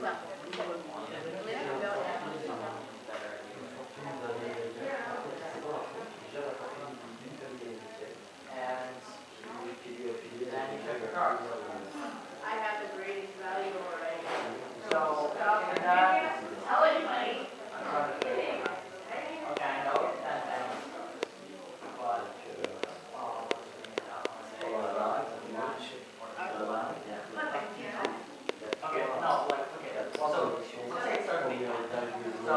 level, you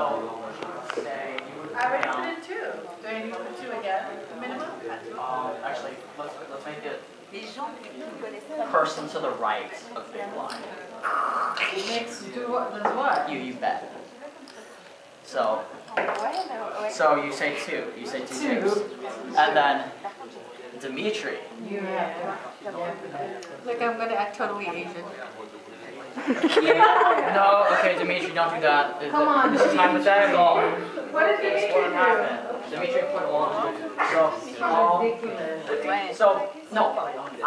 I already put in two. Do I need to put two again, the minimum? Um, actually, let's, let's make it person to the right of big blind. makes does what? You, you bet. So, so you say two, you say two things. And then Dimitri. Yeah. Look, I'm gonna act totally Asian no, okay, Dimitri, don't do that. Is Come on, Dimitri. time with that at all. What did Dimitri do? Dimitri put on So, all, so no, I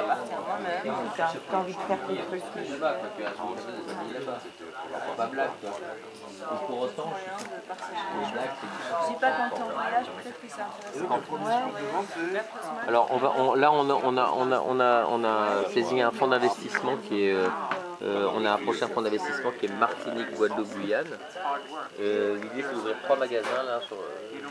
remember. Alors on va, on, là on a, on a, on a, on a, on saisi un fonds d'investissement qui est... Euh, on a un prochain fonds d'investissement qui est Martinique, Guadeloupe, Guyane. Euh, trois magasins là euh,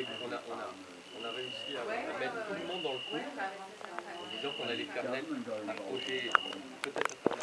on, a, on, a, on a réussi à, mettre tout le monde dans le coup en disant qu'on allait faire un projet peut-être